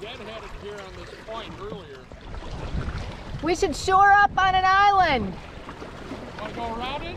Here on this point earlier. We should shore up on an island. Want to go around it?